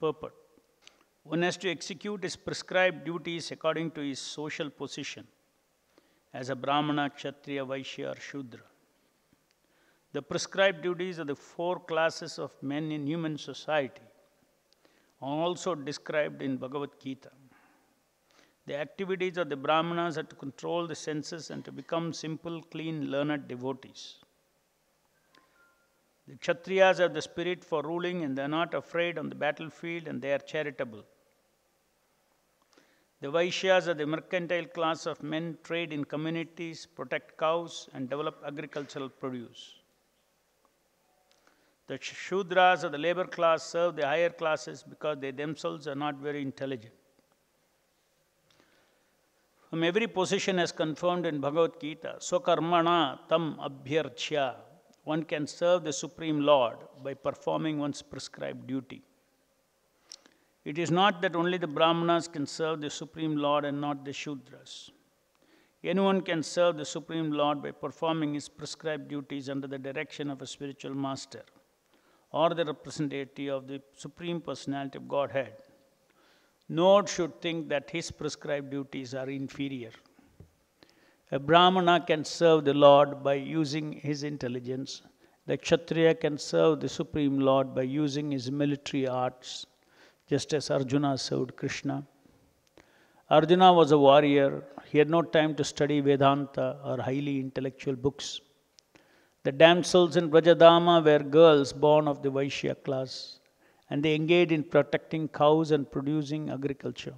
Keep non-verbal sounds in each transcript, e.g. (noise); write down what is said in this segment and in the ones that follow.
purport. One has to execute his prescribed duties according to his social position as a Brahmana, Kshatriya, Vaishya, or Shudra. The prescribed duties of the four classes of men in human society are also described in Bhagavad Gita. The activities of the Brahmanas are to control the senses and to become simple, clean, learned devotees. The Kshatriyas have the spirit for ruling and they are not afraid on the battlefield and they are charitable. The Vaishyas are the mercantile class of men, trade in communities, protect cows, and develop agricultural produce. The Shudras of the labor class serve the higher classes because they themselves are not very intelligent. From every position as confirmed in Bhagavad Gita, Swakarmana tam abhyarchya, one can serve the Supreme Lord by performing one's prescribed duty. It is not that only the Brahmanas can serve the Supreme Lord and not the Shudras. Anyone can serve the Supreme Lord by performing his prescribed duties under the direction of a spiritual master or the representative of the Supreme Personality of Godhead. No one should think that his prescribed duties are inferior. A Brahmana can serve the Lord by using his intelligence. The Kshatriya can serve the Supreme Lord by using his military arts, just as Arjuna served Krishna. Arjuna was a warrior. He had no time to study Vedanta or highly intellectual books. The damsels in Brajadama were girls born of the Vaishya class, and they engaged in protecting cows and producing agriculture.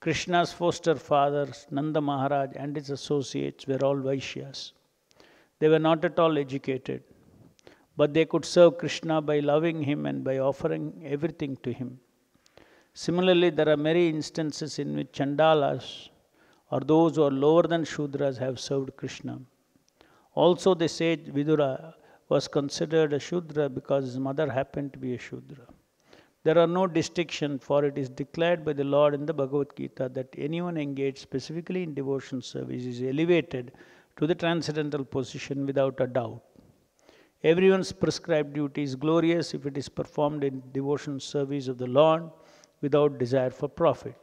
Krishna's foster fathers, Nanda Maharaj, and his associates were all Vaishyas. They were not at all educated, but they could serve Krishna by loving him and by offering everything to him. Similarly, there are many instances in which Chandalas, or those who are lower than Shudras, have served Krishna. Also, the sage Vidura was considered a Shudra because his mother happened to be a Shudra. There are no distinctions, for it is declared by the Lord in the Bhagavad Gita that anyone engaged specifically in devotion service is elevated to the transcendental position without a doubt. Everyone's prescribed duty is glorious if it is performed in devotion service of the Lord without desire for profit.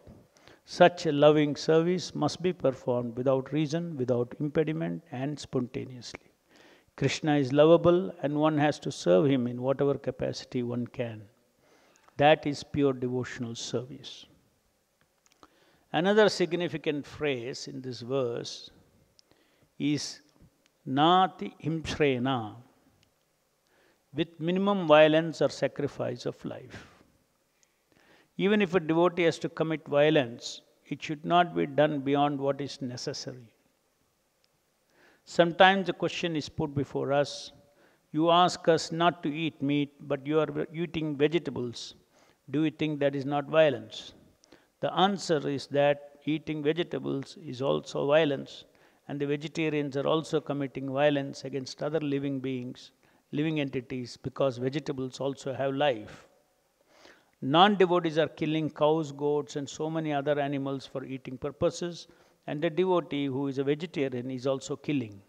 Such a loving service must be performed without reason, without impediment, and spontaneously. Krishna is lovable, and one has to serve him in whatever capacity one can. That is pure devotional service. Another significant phrase in this verse is Nati Himshrena, with minimum violence or sacrifice of life. Even if a devotee has to commit violence, it should not be done beyond what is necessary. Sometimes the question is put before us you ask us not to eat meat, but you are eating vegetables. Do you think that is not violence? The answer is that eating vegetables is also violence, and the vegetarians are also committing violence against other living beings, living entities, because vegetables also have life. Non devotees are killing cows, goats, and so many other animals for eating purposes, and the devotee who is a vegetarian is also killing.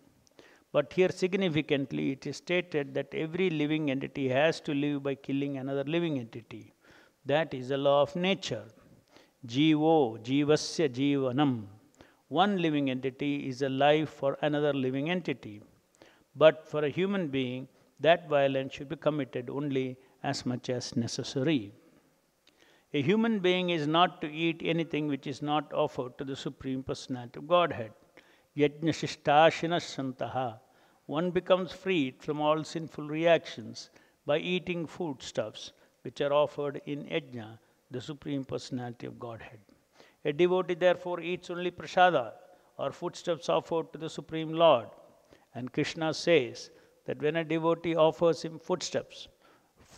But here, significantly, it is stated that every living entity has to live by killing another living entity. That is the law of nature. Jivo, jivasya jivanam. One living entity is a life for another living entity. But for a human being, that violence should be committed only as much as necessary. A human being is not to eat anything which is not offered to the Supreme Personality of Godhead. Yajnashishtashinas santaha. One becomes freed from all sinful reactions by eating foodstuffs which are offered in yajna, the Supreme Personality of Godhead. A devotee therefore eats only prasada or foodstuffs offered to the Supreme Lord. And Krishna says that when a devotee offers him foodstuffs,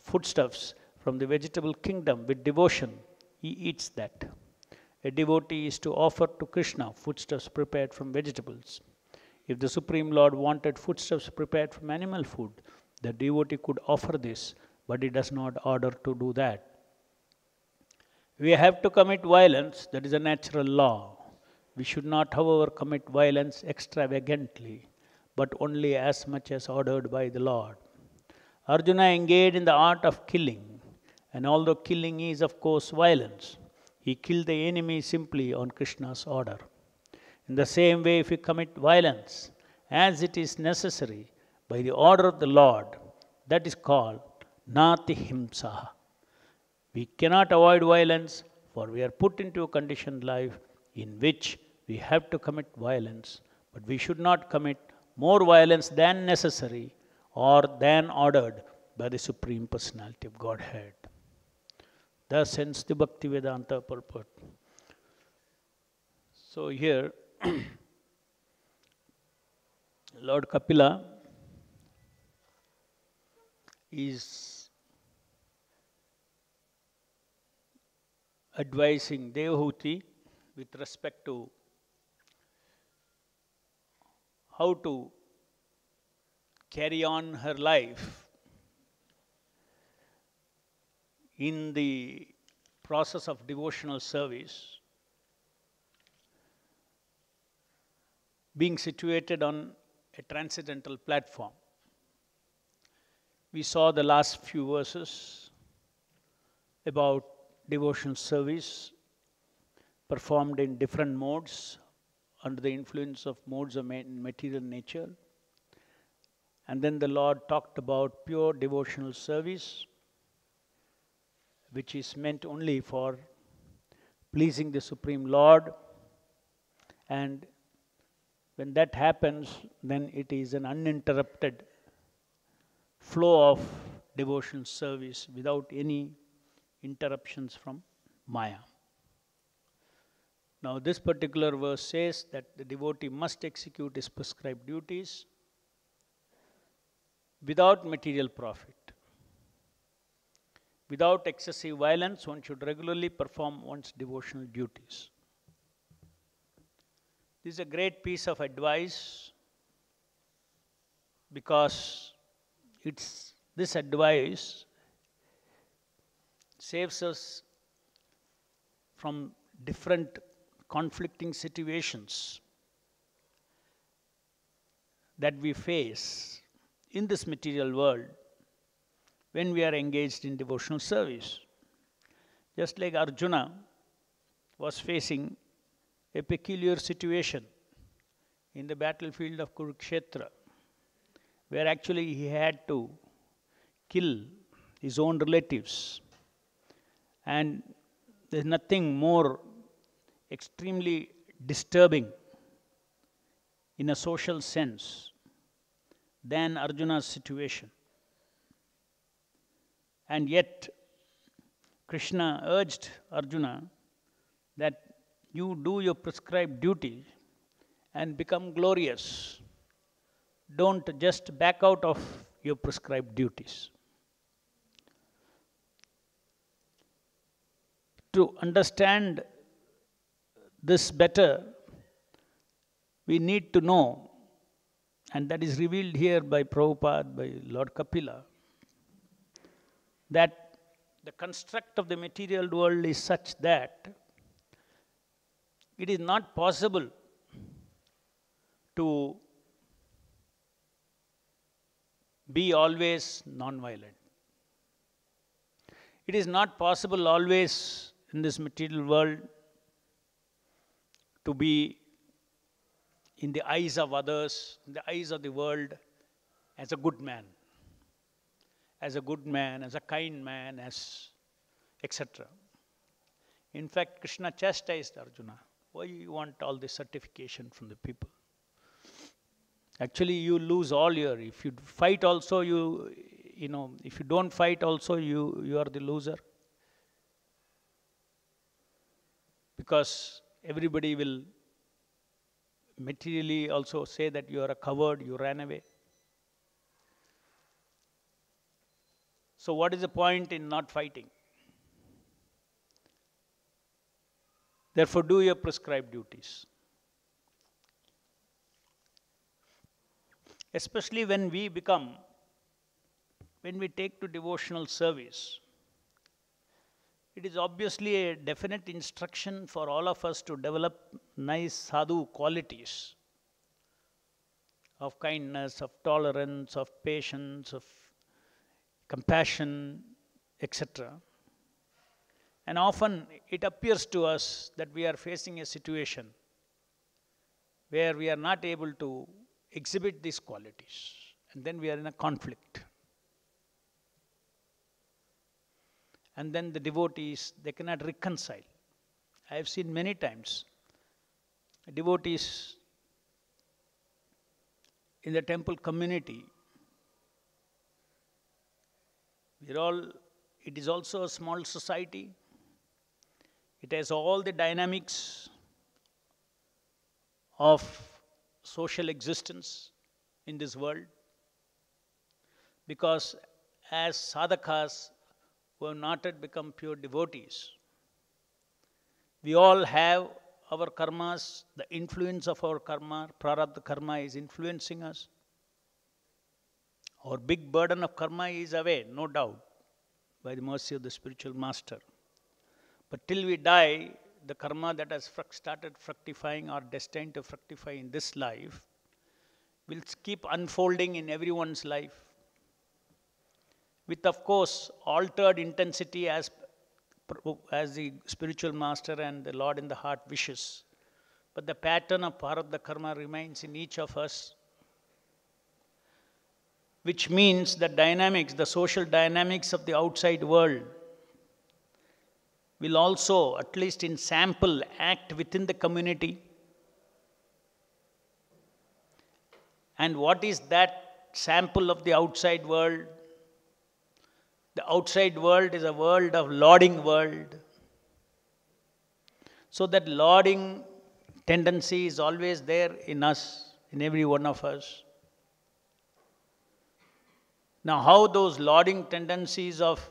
foodstuffs from the vegetable kingdom with devotion, he eats that. A devotee is to offer to Krishna foodstuffs prepared from vegetables. If the Supreme Lord wanted foodstuffs prepared from animal food, the devotee could offer this, but he does not order to do that. We have to commit violence, that is a natural law. We should not, however, commit violence extravagantly, but only as much as ordered by the Lord. Arjuna engaged in the art of killing, And although killing is, of course, violence, he killed the enemy simply on Krishna's order. In the same way, if we commit violence as it is necessary by the order of the Lord, that is called Nati Himsa. We cannot avoid violence, for we are put into a conditioned life in which we have to commit violence, but we should not commit more violence than necessary or than ordered by the Supreme Personality of Godhead. Thus ends the Bhaktivedanta purport. So here, (clears throat) Lord Kapila is advising Devahuti with respect to how to carry on her life in the process of devotional service, being situated on a transcendental platform. We saw the last few verses about devotional service performed in different modes under the influence of modes of material nature. And then the Lord talked about pure devotional service, which is meant only for pleasing the Supreme Lord. And when that happens, then it is an uninterrupted flow of devotional service without any interruptions from Maya. Now, this particular verse says that the devotee must execute his prescribed duties without material profit. Without excessive violence, one should regularly perform one's devotional duties. This is a great piece of advice because it's this advice saves us from different conflicting situations that we face in this material world when we are engaged in devotional service. Just like Arjuna was facing a peculiar situation in the battlefield of Kurukshetra, where actually he had to kill his own relatives. And there's nothing more extremely disturbing in a social sense than Arjuna's situation. And yet, Krishna urged Arjuna that you do your prescribed duty and become glorious. Don't just back out of your prescribed duties. To understand this better, we need to know, and that is revealed here by Prabhupada, by Lord Kapila, that the construct of the material world is such that it is not possible to be always non-violent. It is not possible always in this material world to be in the eyes of others, in the eyes of the world, as a good man, as a good man, as a kind man, as etc. In fact, Krishna chastised Arjuna. Why do you want all this certification from the people? Actually, you lose all your. If you fight, also you, you know, if you don't fight, also you you are the loser. Because everybody will materially also say that you are a coward, you ran away. So, what is the point in not fighting? Therefore, do your prescribed duties. Especially when we become, when we take to devotional service, it is obviously a definite instruction for all of us to develop nice sadhu qualities of kindness, of tolerance, of patience, of compassion, etc. And often it appears to us that we are facing a situation where we are not able to exhibit these qualities. And then we are in a conflict. And then the devotees, they cannot reconcile. I have seen many times devotees in the temple community. We're all, it is also a small society. It has all the dynamics of social existence in this world. Because as sadhakas who have not yet become pure devotees, we all have our karmas, the influence of our karma, prarabdha karma is influencing us. Our big burden of karma is away, no doubt, by the mercy of the spiritual master. But till we die, the karma that has started fructifying or destined to fructify in this life will keep unfolding in everyone's life. With, of course, altered intensity as as the spiritual master and the Lord in the heart wishes. But the pattern of Prarabdha Karma remains in each of us, which means the dynamics, the social dynamics of the outside world will also, at least in sample, act within the community. And what is that sample of the outside world? The outside world is a world of lording world. So that lording tendency is always there in us, in every one of us. Now, how those lording tendencies of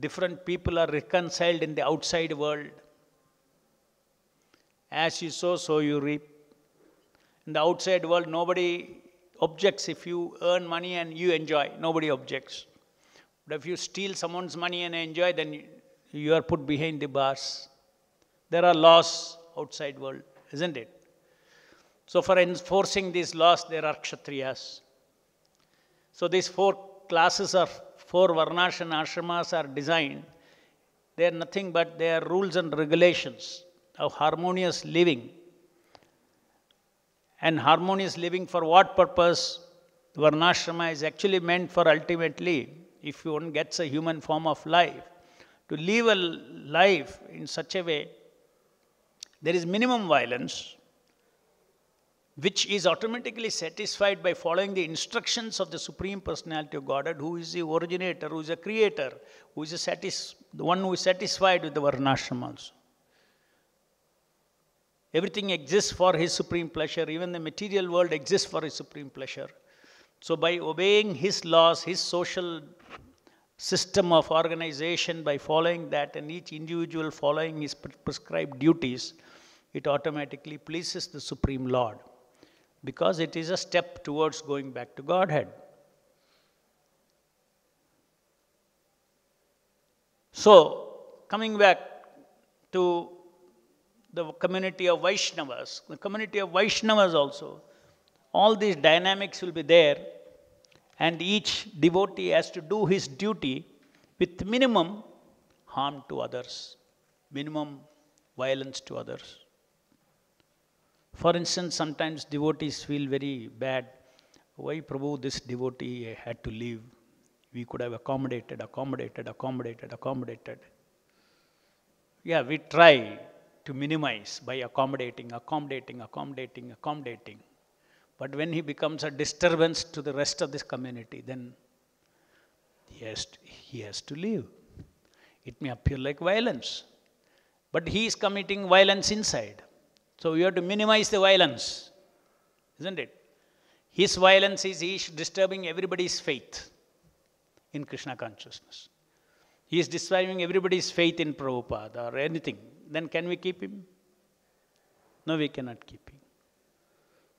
different people are reconciled in the outside world? As you sow, so you reap. In the outside world, nobody objects if you earn money and you enjoy. Nobody objects. But if you steal someone's money and enjoy, then you are put behind the bars. There are laws outside world, isn't it? So for enforcing these laws, there are kshatriyas. So these four classes of four varnas and ashramas are designed. They are nothing but they are rules and regulations of harmonious living. And harmonious living for what purpose? Varnashrama is actually meant for ultimately if one gets a human form of life, to live a life in such a way, there is minimum violence, which is automatically satisfied by following the instructions of the Supreme Personality of Godhead, who is the originator, who is a creator, who is satis- the one who is satisfied with the Varnashram also. Everything exists for his supreme pleasure, even the material world exists for his supreme pleasure. So, by obeying his laws, his social system of organization, by following that, and each individual following his prescribed duties, it automatically pleases the Supreme Lord because it is a step towards going back to Godhead. So, coming back to the community of Vaishnavas, the community of Vaishnavas also, all these dynamics will be there and each devotee has to do his duty with minimum harm to others, minimum violence to others. For instance, sometimes devotees feel very bad. Why, Prabhu, this devotee had to leave? We could have accommodated, accommodated, accommodated, accommodated. Yeah, we try to minimize by accommodating, accommodating, accommodating, accommodating. But when he becomes a disturbance to the rest of this community, then he has to, he has to leave. It may appear like violence, but he is committing violence inside. So you have to minimize the violence, isn't it? His violence is he is disturbing everybody's faith in Krishna consciousness. He is disturbing everybody's faith in Prabhupada or anything. Then can we keep him? No, we cannot keep him.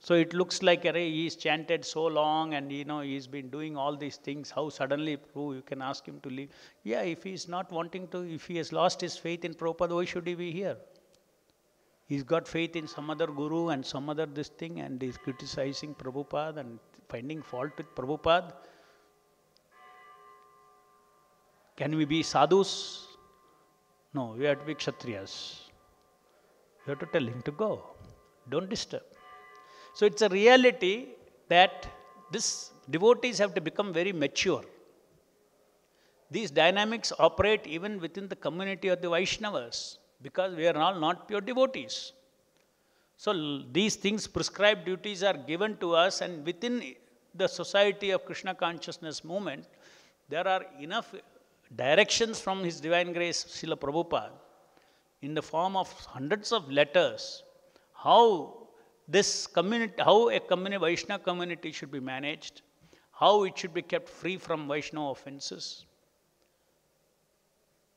So it looks like array, he's chanted so long and you know he's been doing all these things. How suddenly Prabhu, you can ask him to leave. Yeah, if he's not wanting to, if he has lost his faith in Prabhupada, why should he be here? He's got faith in some other guru and some other this thing and he's criticizing Prabhupada and finding fault with Prabhupada. Can we be sadhus? No, we have to be Kshatriyas. You have to tell him to go. Don't disturb. So it's a reality that this devotees have to become very mature. These dynamics operate even within the community of the Vaishnavas because we are all not pure devotees. So these things, prescribed duties, are given to us, and within the society of Krishna consciousness movement, there are enough directions from His Divine Grace, Srila Prabhupada, in the form of hundreds of letters, how this community, how a community, Vaishnava community should be managed, how it should be kept free from Vaishnava offenses,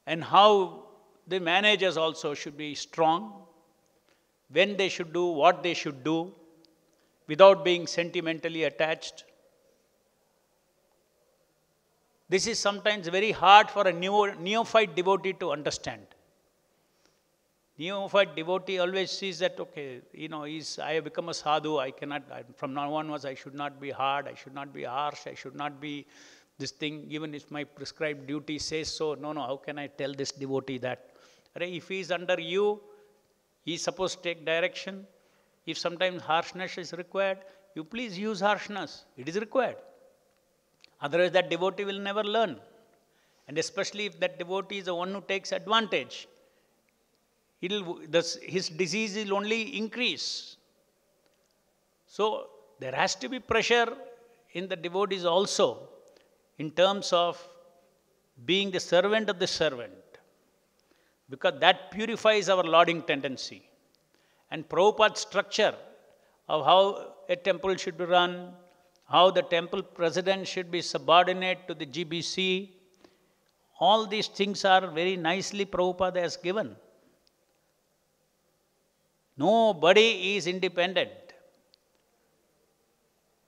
and how the managers also should be strong, when they should do what they should do, without being sentimentally attached. This is sometimes very hard for a neo- neophyte devotee to understand. Neophyte devotee always sees that, okay, you know, he's, I have become a sadhu, I cannot, I, from now onwards, I should not be hard, I should not be harsh, I should not be this thing, even if my prescribed duty says so. No, no, how can I tell this devotee that? If he is under you, he is supposed to take direction. If sometimes harshness is required, you please use harshness. It is required. Otherwise, that devotee will never learn. And especially if that devotee is the one who takes advantage, it'll, this, his disease will only increase. So, there has to be pressure in the devotees also in terms of being the servant of the servant because that purifies our lording tendency. And Prabhupada's structure of how a temple should be run, how the temple president should be subordinate to the GBC, all these things are very nicely Prabhupada has given. Nobody is independent.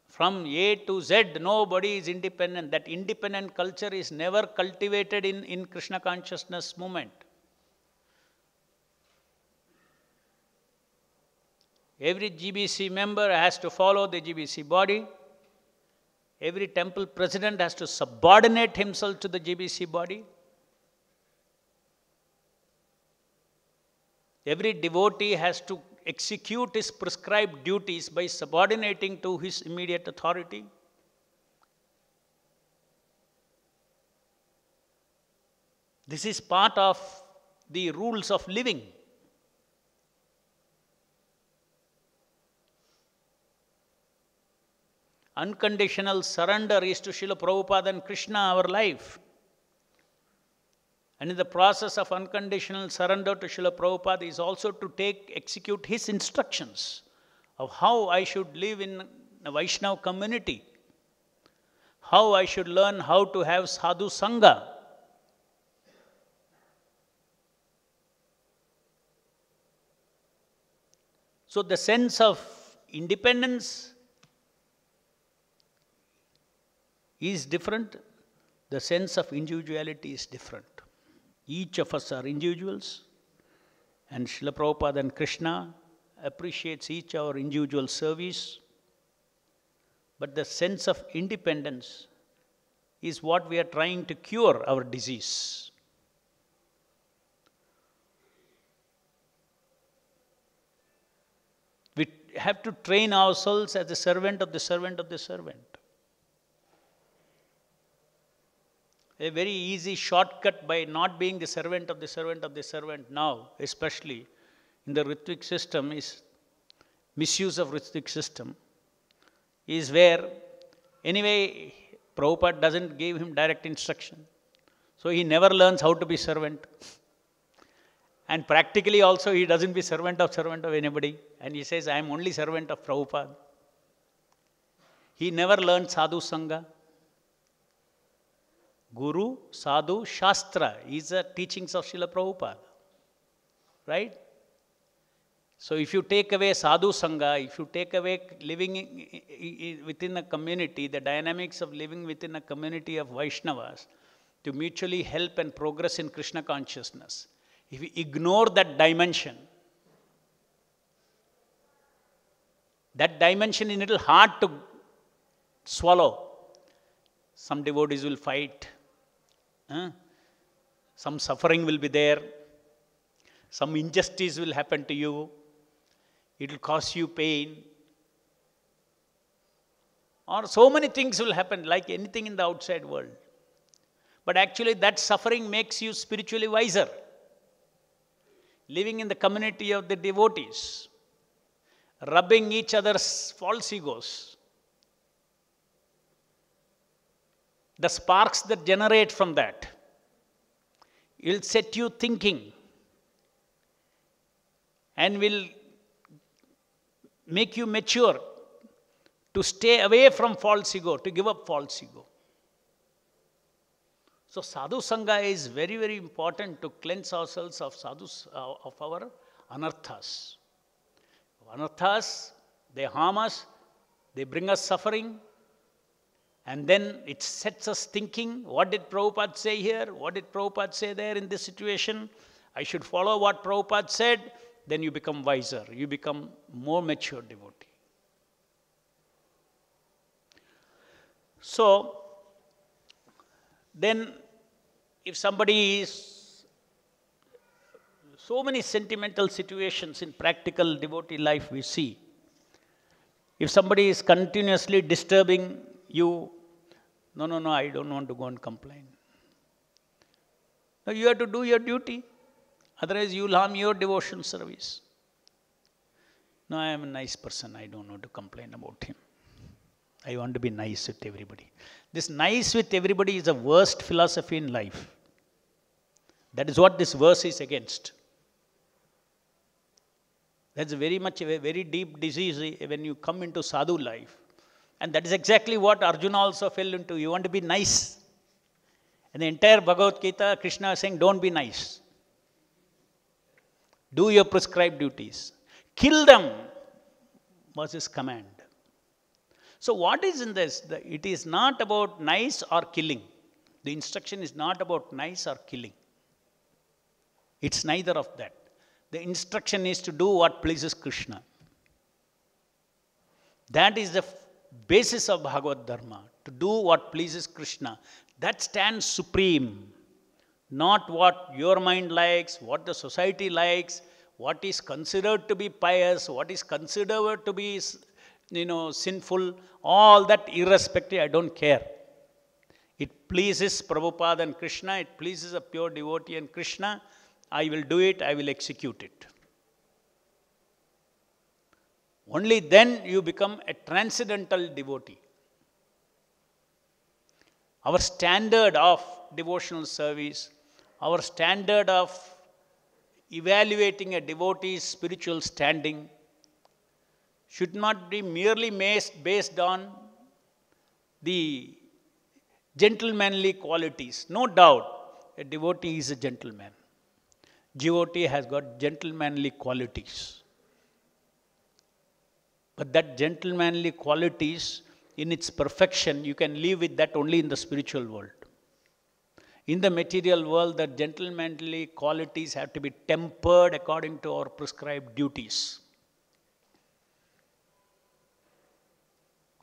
From A to Z, nobody is independent. That independent culture is never cultivated in, in Krishna consciousness movement. Every GBC member has to follow the GBC body. Every temple president has to subordinate himself to the GBC body. Every devotee has to execute his prescribed duties by subordinating to his immediate authority. This is part of the rules of living. Unconditional surrender is to Srila Prabhupada and Krishna our life. And in the process of unconditional surrender to Srila Prabhupada is also to take, execute his instructions of how I should live in a Vaishnava community, how I should learn how to have sadhu sangha. So the sense of independence is different, the sense of individuality is different. Each of us are individuals, and Srila Prabhupada and Krishna appreciates each our individual service. But the sense of independence is what we are trying to cure our disease. We have to train ourselves as a servant of the servant of the servant. A very easy shortcut by not being the servant of the servant of the servant now, especially in the Ritvik system, is misuse of Ritvik system, is where anyway Prabhupada doesn't give him direct instruction. So he never learns how to be servant. And practically also he doesn't be servant of servant of anybody. And he says, I am only servant of Prabhupada. He never learned sadhu sangha. Guru, Sadhu, Shastra is the teachings of Srila Prabhupada. Right? So if you take away Sadhu Sangha, if you take away living within a community, the dynamics of living within a community of Vaishnavas to mutually help and progress in Krishna consciousness, if you ignore that dimension, that dimension is a little hard to swallow. Some devotees will fight. Some suffering will be there. some injustice will happen to you, it will cause you pain, or so many things will happen, like anything in the outside world. But actually, that suffering makes you spiritually wiser. Living in the community of the devotees, rubbing each other's false egos, the sparks that generate from that will set you thinking and will make you mature to stay away from false ego, to give up false ego. So sadhu sangha is very, very important to cleanse ourselves of sadhus, uh, of our anarthas. Anarthas, they harm us, they bring us suffering, and then it sets us thinking, what did Prabhupada say here? What did Prabhupada say there in this situation? I should follow what Prabhupada said. Then you become wiser, you become more mature devotee. So, then if somebody is so many sentimental situations in practical devotee life we see. If somebody is continuously disturbing you, no, no, no, I don't want to go and complain. No, you have to do your duty. Otherwise, you will harm your devotion service. No, I am a nice person. I don't want to complain about him. I want to be nice with everybody. This nice with everybody is the worst philosophy in life. That is what this verse is against. That's very much a very deep disease when you come into sadhu life. And that is exactly what Arjuna also fell into. You want to be nice. And the entire Bhagavad Gita, Krishna is saying, don't be nice. Do your prescribed duties. Kill them was his command. So, what is in this? It is not about nice or killing. The instruction is not about nice or killing. It's neither of that. The instruction is to do what pleases Krishna. That is the basis of Bhagavata Dharma, to do what pleases Krishna. That stands supreme. Not what your mind likes, what the society likes, what is considered to be pious, what is considered to be you know, sinful, all that irrespective, I don't care. It pleases Prabhupada and Krishna, it pleases a pure devotee and Krishna. I will do it, I will execute it. Only then you become a transcendental devotee. Our standard of devotional service, our standard of evaluating a devotee's spiritual standing should not be merely based on the gentlemanly qualities. No doubt, a devotee is a gentleman. Devotee has got gentlemanly qualities. But that gentlemanly qualities, in its perfection, you can live with that only in the spiritual world. In the material world, the gentlemanly qualities have to be tempered according to our prescribed duties.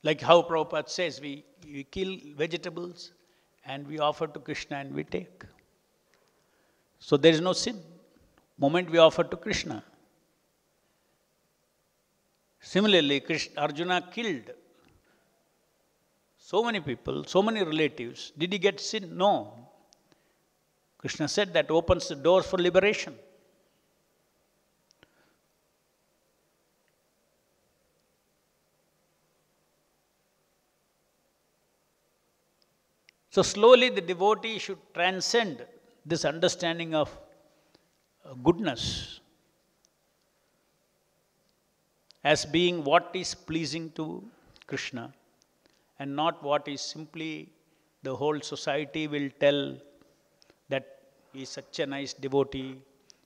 Like how Prabhupada says, we, we kill vegetables and we offer to Krishna and we take. So there is no sin. Moment we offer to Krishna. Similarly, Krishna, Arjuna killed so many people, so many relatives. Did he get sin? No. Krishna said that opens the doors for liberation. So, slowly the devotee should transcend this understanding of goodness as being what is pleasing to Krishna and not what is simply the whole society will tell that he is such a nice devotee,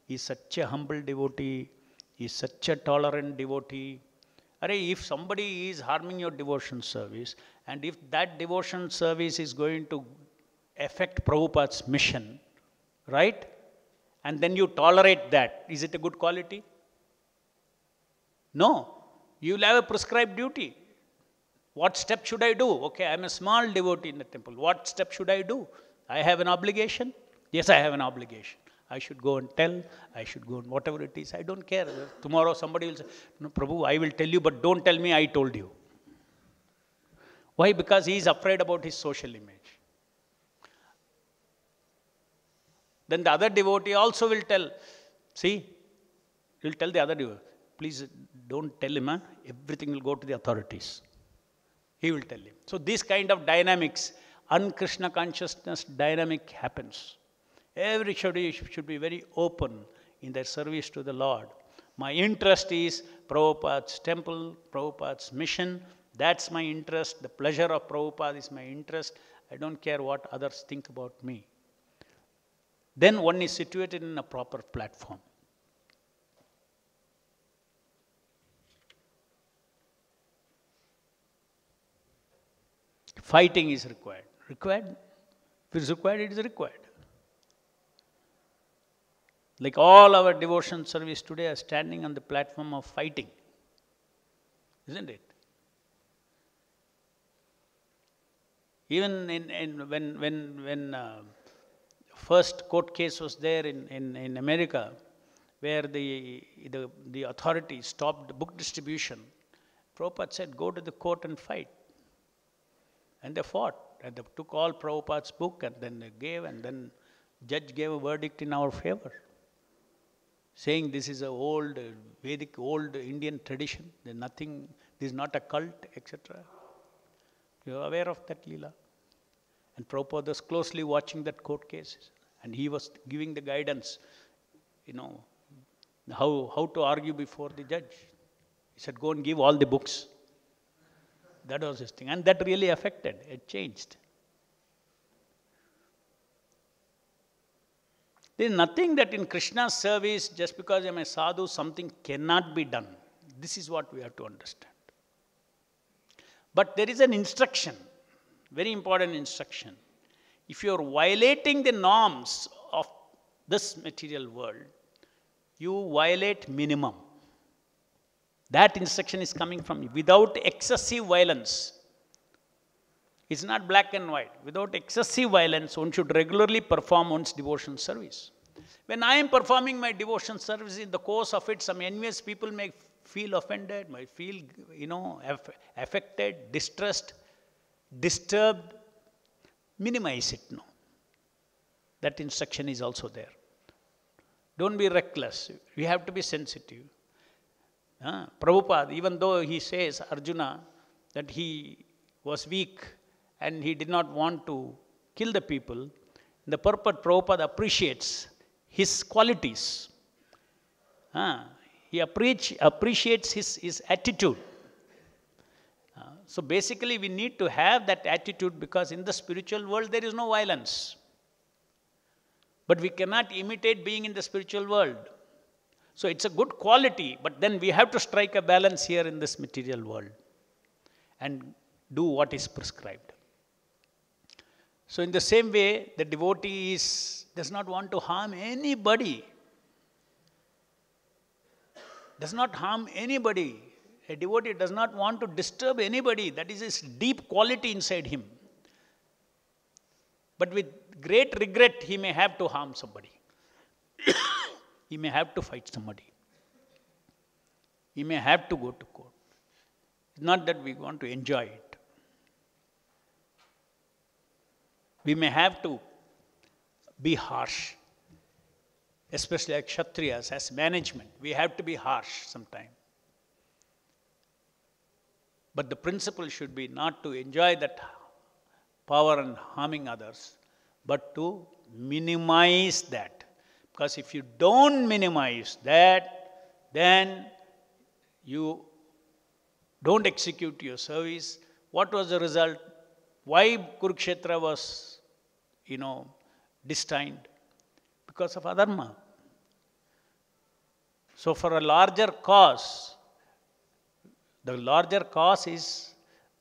he is such a humble devotee, he is such a tolerant devotee. Are if somebody is harming your devotion service, and if that devotion service is going to affect Prabhupada's mission, right? And then you tolerate that, is it a good quality? No. You will have a prescribed duty. What step should I do? Okay, I'm a small devotee in the temple. What step should I do? I have an obligation? Yes, I have an obligation. I should go and tell, I should go and whatever it is, I don't care. Tomorrow somebody will say, No, Prabhu, I will tell you, but don't tell me I told you. Why? Because he is afraid about his social image. Then the other devotee also will tell, see, he'll tell the other devotee, please don't tell him, huh? everything will go to the authorities. He will tell him. So, this kind of dynamics, un-Krishna consciousness dynamic happens. Every Everybody should be very open in their service to the Lord. My interest is Prabhupada's temple, Prabhupada's mission. That's my interest. The pleasure of Prabhupada is my interest. I don't care what others think about me. Then one is situated in a proper platform. Fighting is required. Required? If it is required, it is required. Like all our devotion service today are standing on the platform of fighting. Isn't it? Even in, in when when when uh, first court case was there in, in, in America, where the, the the authority stopped book distribution, Prabhupada said, "Go to the court and fight." And they fought, and they took all Prabhupada's book, and then they gave, and then judge gave a verdict in our favor saying this is a old Vedic, old Indian tradition. There's nothing, this is not a cult, etc. You are aware of that Leela. And Prabhupada was closely watching that court cases. And he was giving the guidance, you know, how, how to argue before the judge. He said, go and give all the books. That was his thing. And that really affected, it changed. There is nothing that in Krishna's service, just because I am a sadhu, something cannot be done. This is what we have to understand. But there is an instruction, very important instruction. If you are violating the norms of this material world, you violate minimum. That instruction is coming from you without excessive violence. It's not black and white. Without excessive violence, one should regularly perform one's devotion service. When I am performing my devotion service, in the course of it, some envious people may feel offended, may feel, you know, affected, distressed, disturbed. Minimize it, no. That instruction is also there. Don't be reckless. We have to be sensitive. Uh, Prabhupada, even though he says, Arjuna, that he was weak and he did not want to kill the people, the purport Prabhupada appreciates his qualities. He appreci- appreciates his, his attitude. Uh, so basically, we need to have that attitude because in the spiritual world there is no violence. But we cannot imitate being in the spiritual world. So it's a good quality, but then we have to strike a balance here in this material world and do what is prescribed. So, in the same way, the devotee is, does not want to harm anybody. Does not harm anybody. A devotee does not want to disturb anybody. That is his deep quality inside him. But with great regret, he may have to harm somebody. (coughs) he may have to fight somebody. He may have to go to court. It's not that we want to enjoy it. we may have to be harsh, especially like Kshatriyas, as management. We have to be harsh sometimes. But the principle should be not to enjoy that power and harming others, but to minimize that. Because if you don't minimize that, then you don't execute your service. What was the result? Why Kurukshetra was you know, destined because of adharma. So, for a larger cause, the larger cause is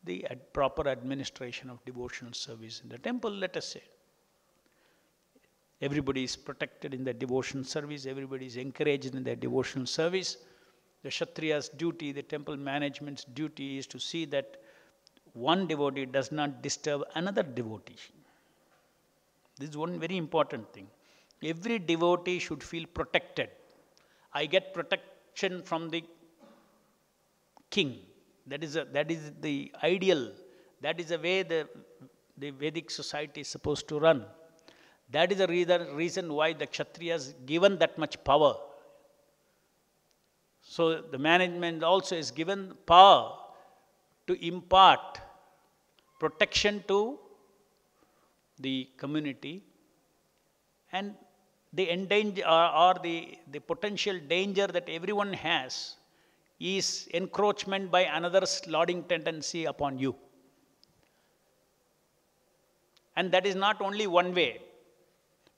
the proper administration of devotional service in the temple, let us say. Everybody is protected in their devotional service, everybody is encouraged in their devotional service. The Kshatriya's duty, the temple management's duty is to see that one devotee does not disturb another devotee. This is one very important thing. every devotee should feel protected. I get protection from the king. That is, a, that is the ideal. That is the way the, the Vedic society is supposed to run. That is the reason, reason why the Kshatriyas given that much power. So the management also is given power to impart protection to the community and the endanger or, or the, the potential danger that everyone has is encroachment by another's lording tendency upon you. And that is not only one way.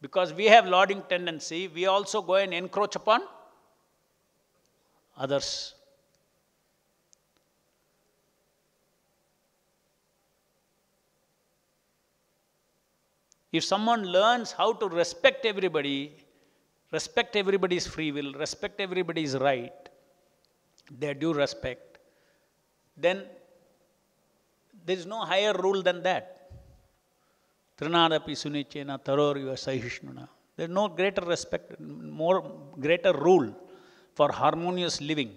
Because we have lording tendency, we also go and encroach upon others. If someone learns how to respect everybody, respect everybody's free will, respect everybody's right, their due respect, then there is no higher rule than that. Trinadapi sunichena taror sahishnuna. There is no greater respect, more greater rule for harmonious living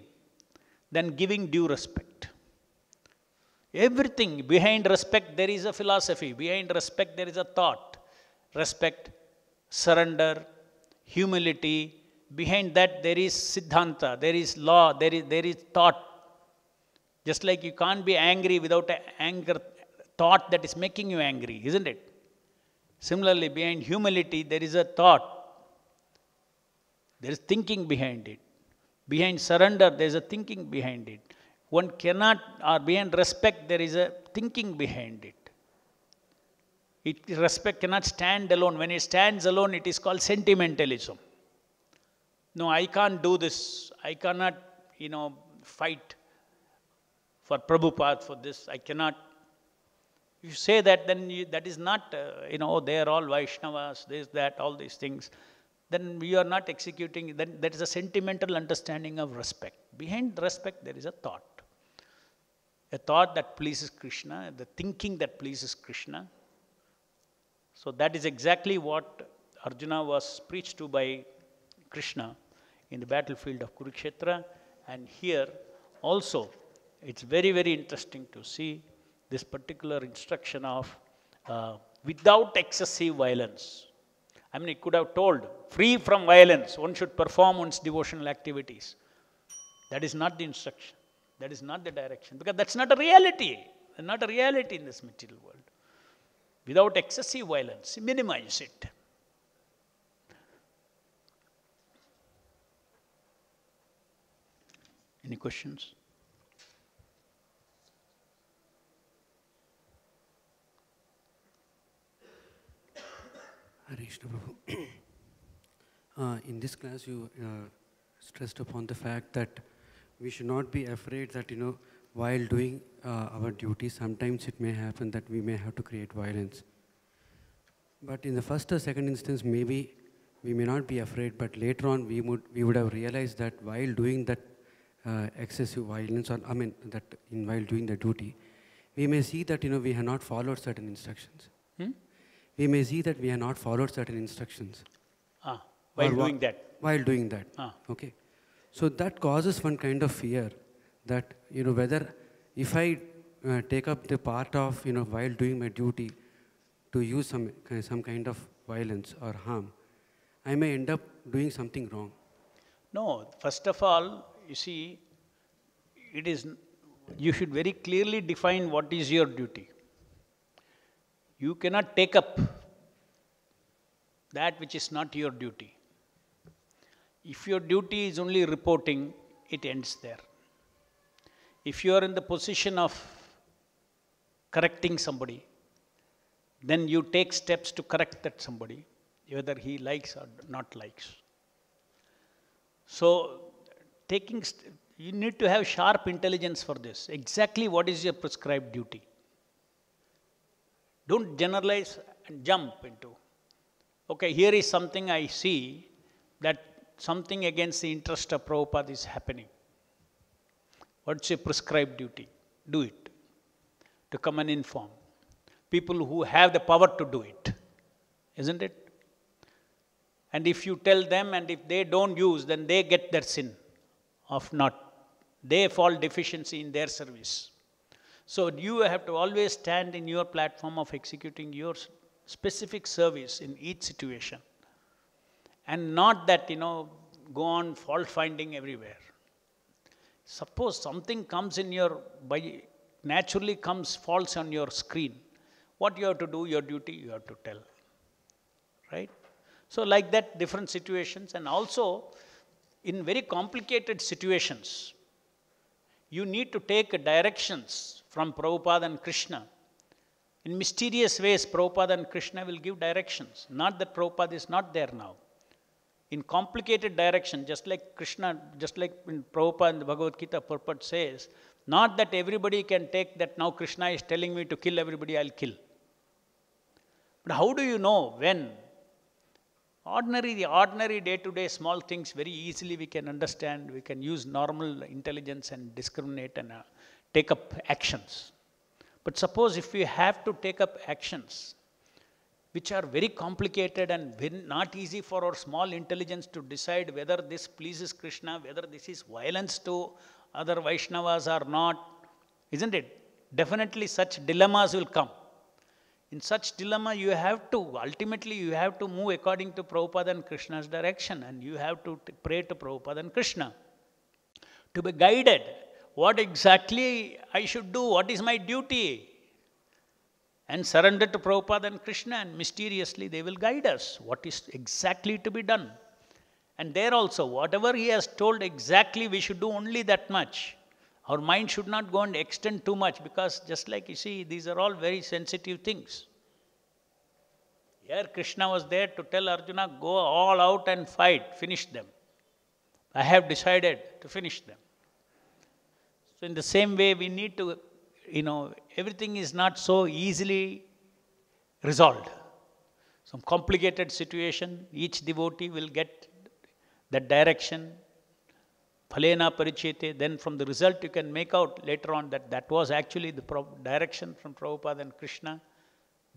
than giving due respect. Everything behind respect, there is a philosophy. Behind respect, there is a thought. Respect, surrender, humility, behind that there is siddhanta, there is law, there is, there is thought. Just like you can't be angry without an anger thought that is making you angry, isn't it? Similarly, behind humility, there is a thought. There is thinking behind it. Behind surrender, there is a thinking behind it. One cannot, or behind respect, there is a thinking behind it. It respect cannot stand alone. When it stands alone, it is called sentimentalism no, I can't do this. I cannot, you know, fight for Prabhupada for this. I cannot. You say that, then you, that is not, uh, you know, they are all Vaishnavas, this, that, all these things. Then you are not executing, then that is a sentimental understanding of respect. Behind respect, there is a thought. A thought that pleases Krishna, the thinking that pleases Krishna. So that is exactly what Arjuna was preached to by Krishna in the battlefield of Kurukshetra. And here also, it's very, very interesting to see this particular instruction of uh, without excessive violence. I mean, it could have told, free from violence, one should perform one's devotional activities. That is not the instruction. That is not the direction. Because that's not a reality. Not a reality in this material world. Without excessive violence, minimize it. Any questions? Prabhu. (clears throat) uh, in this class, you uh, stressed upon the fact that we should not be afraid that, you know, while doing uh, our duty, sometimes it may happen that we may have to create violence. But in the first or second instance, maybe we may not be afraid, but later on we would, we would have realized that while doing that uh, excessive violence, or I mean, that in while doing the duty, we may see that, you know, we have not followed certain instructions. Hmm? We may see that we have not followed certain instructions. Ah, while doing that. While doing that. Ah. Okay. So that causes one kind of fear that, you know, whether if I uh, take up the part of, you know, while doing my duty to use some, some kind of violence or harm, I may end up doing something wrong. No, first of all, you see, it is, you should very clearly define what is your duty. You cannot take up that which is not your duty. If your duty is only reporting, it ends there. If you are in the position of correcting somebody, then you take steps to correct that somebody, whether he likes or not likes. So, taking, you need to have sharp intelligence for this. Exactly what is your prescribed duty? Don't generalize and jump into. Okay, here is something I see that something against the interest of Prabhupada is happening. What's your prescribed duty? Do it. To come and inform. People who have the power to do it. Isn't it? And if you tell them and if they don't use, then they get their sin of not. They fall deficiency in their service. So you have to always stand in your platform of executing your specific service in each situation. And not that, you know, go on fault finding everywhere. Suppose something comes in your, by naturally comes, falls on your screen. What you have to do, your duty, you have to tell. Right? So, like that, different situations, and also in very complicated situations, you need to take directions from Prabhupada and Krishna. In mysterious ways, Prabhupada and Krishna will give directions. Not that Prabhupada is not there now. In complicated direction, just like Krishna, just like in Prabhupada the Bhagavad Gita, purport says, not that everybody can take that now Krishna is telling me to kill everybody, I'll kill. But how do you know when? Ordinary, the ordinary day to day small things very easily we can understand. We can use normal intelligence and discriminate and uh, take up actions. But suppose if we have to take up actions which are very complicated and not easy for our small intelligence to decide whether this pleases Krishna, whether this is violence to other Vaishnavas or not, isn't it? Definitely such dilemmas will come. In such dilemma, you have to, ultimately, you have to move according to Prabhupada and Krishna's direction, and you have to pray to Prabhupada and Krishna to be guided. What exactly I should do? What is my duty? And surrender to Prabhupada and Krishna, and mysteriously they will guide us. What is exactly to be done? And there also, whatever he has told exactly, we should do only that much. Our mind should not go and extend too much because, just like you see, these are all very sensitive things. Here, Krishna was there to tell Arjuna, go all out and fight, finish them. I have decided to finish them. So, in the same way, we need to, you know, everything is not so easily resolved. Some complicated situation, each devotee will get that direction. Phalena parichete, then from the result you can make out later on that that was actually the direction from Prabhupada and Krishna,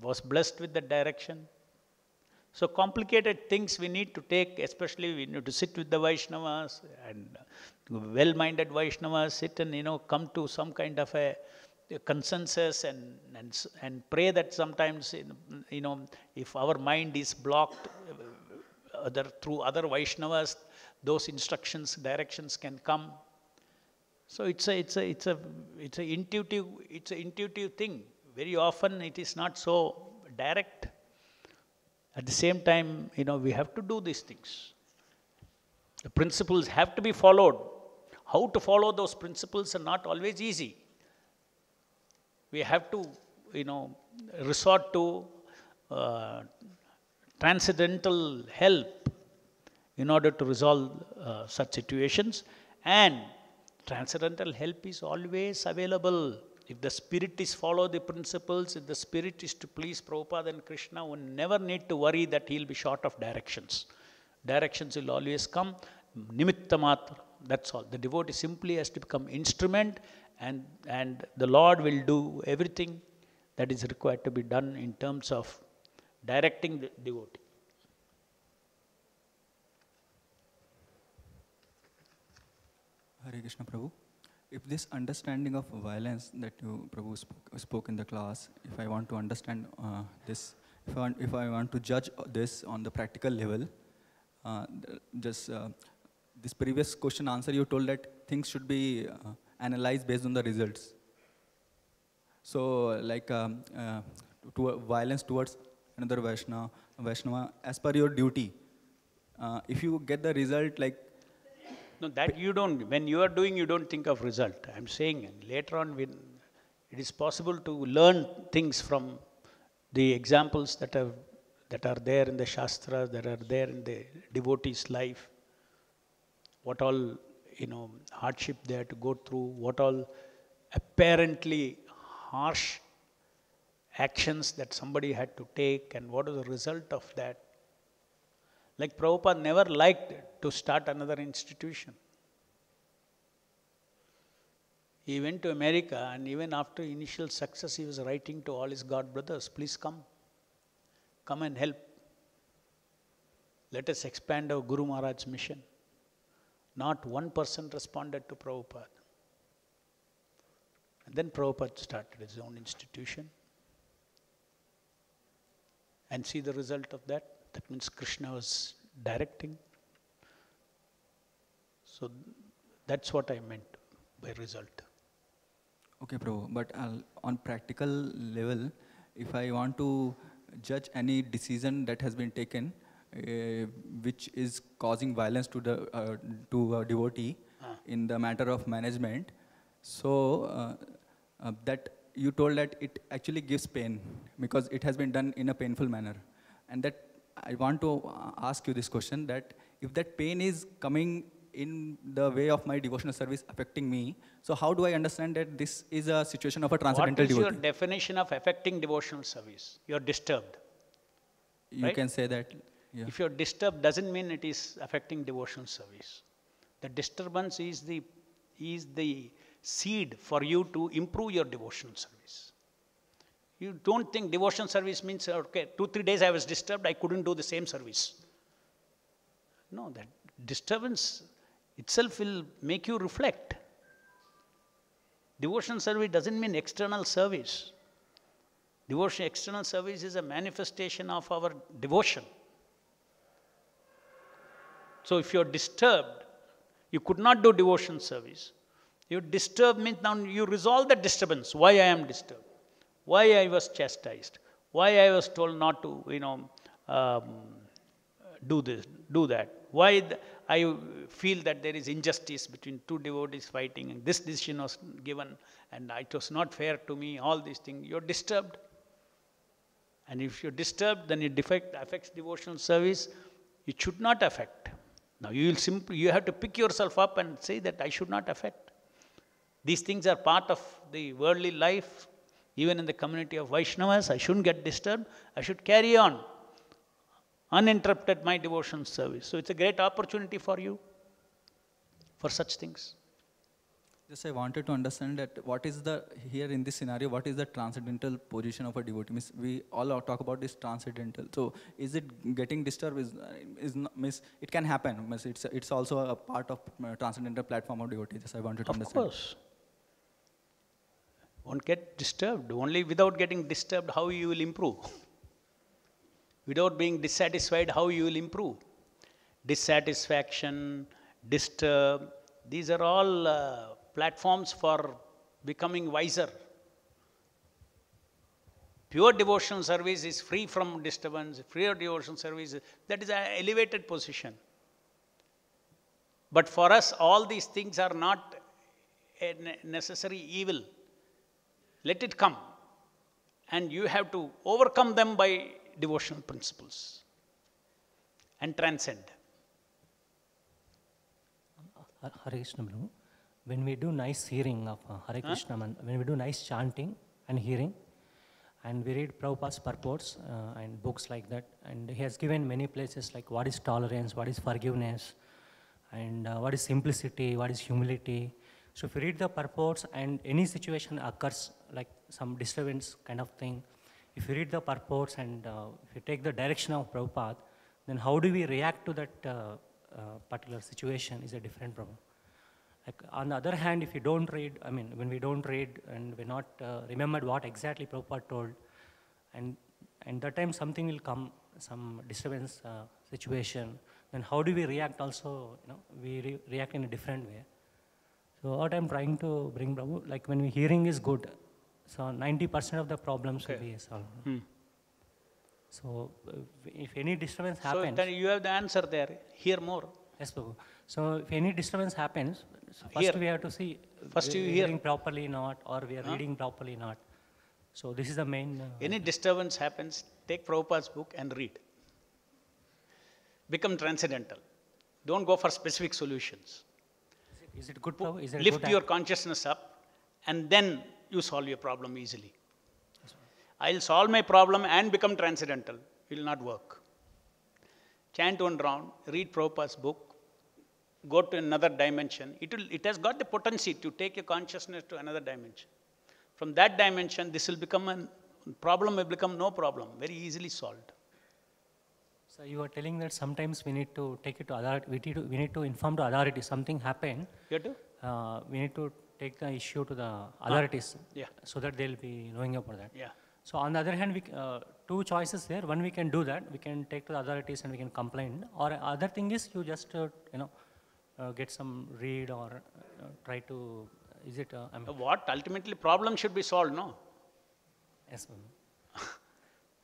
was blessed with that direction. So complicated things we need to take, especially we need to sit with the Vaishnavas and well-minded Vaishnavas, sit and you know come to some kind of a, consensus and, and and pray that sometimes you know if our mind is blocked other through other Vaishnavas, those instructions, directions can come. So it's a it's a it's a it's a intuitive it's a intuitive thing. Very often it is not so direct. At the same time, you know, we have to do these things. The principles have to be followed. How to follow those principles are not always easy. We have to, you know, resort to uh, transcendental help in order to resolve uh, such situations. And transcendental help is always available. If the spirit is follow the principles, if the spirit is to please Prabhupada and Krishna, one never need to worry that he'll be short of directions. Directions will always come. Nimitta matra, that's all. The devotee simply has to become instrument and, and the Lord will do everything that is required to be done in terms of directing the devotee. Hare Krishna Prabhu. If this understanding of violence that you Prabhu spoke, spoke in the class, if I want to understand uh, this, if I, want, if I want to judge this on the practical level, uh, just uh, this previous question answer you told that things should be uh, analyzed based on the results. So like um, uh, to violence towards another Vaishnava, Vaishnava as per your duty. Uh, if you get the result like No, that you don't, when you are doing, you don't think of result. I'm saying later on, when it is possible to learn things from the examples that are, that are there in the Shastra, that are there in the devotee's life, what all, you know, hardship they had to go through, what all apparently harsh actions that somebody had to take, and what is the result of that. Like Prabhupada never liked to start another institution. He went to America, and even after initial success, he was writing to all his God brothers, please come. Come and help. Let us expand our Guru Maharaj's mission. Not one person responded to Prabhupada. And then Prabhupada started his own institution. And see the result of that? That means Krishna was directing. So that's what I meant by result. Okay, Prabhu, but I'll, on practical level, if I want to judge any decision that has been taken, uh, which is causing violence to the uh, to a devotee Ah. in the matter of management, so uh, uh, that you told that it actually gives pain because it has been done in a painful manner, and that I want to uh, ask you this question: that if that pain is coming in the way of my devotional service affecting me, so how do I understand that this is a situation of a What transcendental is your devotee? definition of affecting devotional service? You're disturbed. You right? can say that. Yeah. If you're disturbed, doesn't mean it is affecting devotional service. The disturbance is the, is the seed for you to improve your devotional service. You don't think devotional service means, okay, two, three days I was disturbed, I couldn't do the same service. No, that disturbance itself will make you reflect. Devotion service doesn't mean external service. Devotion, external service is a manifestation of our devotion. So if you're disturbed, you could not do devotion service. You disturb means now you resolve the disturbance. Why I am disturbed? Why I was chastised? Why I was told not to, you know, um, do this, do that? Why th- I feel that there is injustice between two devotees fighting, and this decision was given, and it was not fair to me. All these things, you're disturbed. And if you're disturbed, then it defect, affects devotional service. It should not affect. Now you will simply you have to pick yourself up and say that I should not affect. These things are part of the worldly life. Even in the community of Vaishnavas, I shouldn't get disturbed. I should carry on uninterrupted my devotion service. So it's a great opportunity for you for such things. Just I wanted to understand that what is the, here in this scenario, what is the transcendental position of a devotee? Means we all talk about this transcendental. So is it getting disturbed? Is, is not, means it can happen. Means it's, it's also a part of uh, transcendental platform of devotee. Just I wanted to Of understand. course. Won't get disturbed. Only without getting disturbed, how you will improve. (laughs) Without being dissatisfied, how you will improve. Dissatisfaction, disturb, these are all uh, platforms for becoming wiser. Pure devotional service is free from disturbance, pure devotional service, that is an elevated position. But for us, all these things are not a necessary evil. Let it come. And you have to overcome them by devotional principles and transcend. Hare Krishna Prabhu. When we do nice hearing of uh, Hare Krishna, man- when we do nice chanting and hearing, and we read Prabhupada's purports uh, and books like that, and he has given many places like what is tolerance, what is forgiveness, and uh, what is simplicity, what is humility. So if you read the purports and any situation occurs like some disturbance kind of thing, if you read the purports and uh, if you take the direction of Prabhupada, then how do we react to that uh, uh, particular situation is a different problem. Like on the other hand, if you don't read, I mean, when we don't read and we're not uh, remembered what exactly Prabhupada told, and and that time something will come, some disturbance uh, situation, then how do we react also, you know, we re- react in a different way. So what I'm trying to bring, Prabhu, like when we hearing is good, so 90% of the problems will be solved. Hmm. So if any disturbance So happens, then you have the answer there. Hear more. Yes, Prabhu. So if any disturbance happens, so first we have to see First we you are hear. hearing properly not, or we are reading properly not. So this is the main. Uh, Any disturbance happens, take Prabhupada's book and read. Become transcendental. Don't go for specific solutions. is it good, Prabhu? Is it Lift good your consciousness up and then you solve your problem easily. I'll solve my problem and become transcendental. It will not work. Chant one round, read Prabhupada's book, go to another dimension. It, will, it has got the potency to take your consciousness to another dimension. From that dimension, this will become a problem will become no problem, very easily solved. So you are telling that sometimes we need to take it to other, we need to, we need to inform the authorities, something happened, You have to? uh, we need to take the issue to the authorities. yeah. So that they'll be knowing about that. Yeah. So on the other hand, we, uh, two choices there. One, we can do that. We can take to the authorities and we can complain. Or other thing is you just, uh, you know, uh, get some read or uh, try to, is it, uh, I mean, What ultimately problem should be solved, no? yes, ma'am. (laughs)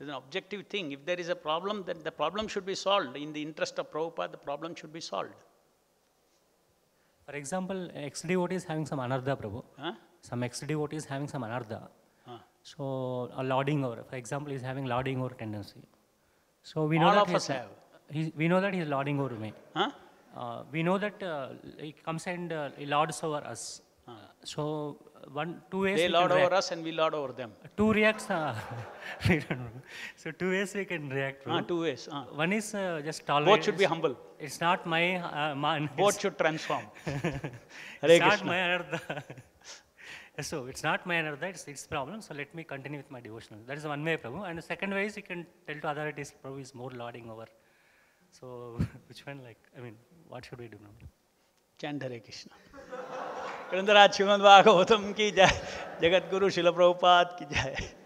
It's an objective thing. If there is a problem, then the problem should be solved. In the interest of Prabhupada, the problem should be solved. For example, ex-devotee is having some anartha, Prabhu. Huh? Some ex-devotee is having some anartha. Huh. So a lording over, for example, is having lording over tendency. So we know All that of he's, us have. He, we know that he's lording over me. Huh? Uh, we know that uh, he comes and uh, he lords over us. So one, two ways. They lord over us and we lord over them. Two reacts. (laughs) We don't know. So two ways we can react. Ah, two ways. Ah. One is uh, just tolerate. Both should be humble. It's not my uh, man. Both should transform. (laughs) it's not (laughs) my anartha. so it's not my anartha. It's its problem. So let me continue with my devotional. That is one way, Prabhu. And the second way is you can tell to authorities, Prabhu is more lording over. So which one? Like I mean, what should we do now? Chant Hare Krishna. वृंदराज Shrimad Bhagavatam की जय जगत गुरु शिल प्रभुपाद की जय।